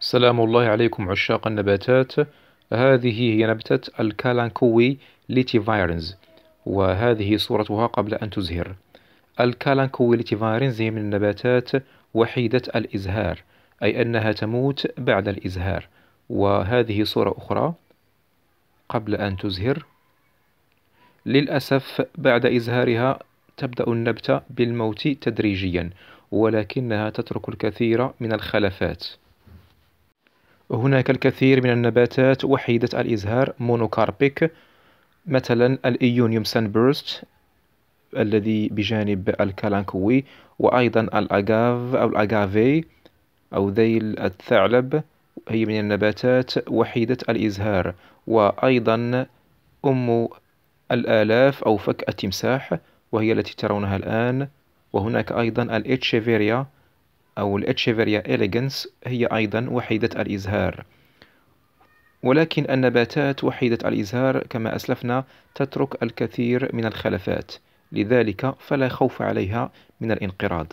سلام الله عليكم عشاق النباتات. هذه هي نبتة ال Kalanchoe laetivirens وهذه صورتها قبل أن تزهر. ال Kalanchoe laetivirens هي من النباتات وحيدة الإزهار أي أنها تموت بعد الإزهار. وهذه صورة أخرى قبل أن تزهر. للأسف بعد إزهارها تبدأ النبتة بالموت تدريجيا ولكنها تترك الكثير من الخلفات هناك الكثير من النباتات وحيدة الإزهار monocarpic مثلا ال Aeonium Sunburst الذي بجانب ال Kalanchoe وأيضا الأجاف أو الأجافي أو ذيل الثعلب هي من النباتات وحيدة الإزهار. وأيضا أم الآلاف أو فك التمساح وهي التي ترونها الآن. وهناك أيضا ال Echeveria أو ال Echeveria elegans هي أيضا وحيدة الإزهار. ولكن النباتات وحيدة الإزهار كما أسلفنا تترك الكثير من الخلفات لذلك فلا خوف عليها من الانقراض.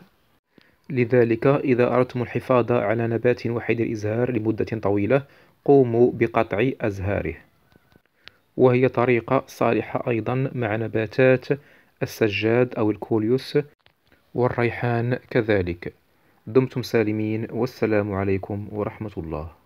لذلك إذا أردتم الحفاظ على نبات وحيد الإزهار لمدة طويلة قوموا بقطع أزهاره. وهي طريقة صالحة أيضا مع نباتات السجاد أو الكوليوس والريحان كذلك. دمتم سالمين والسلام عليكم ورحمة الله.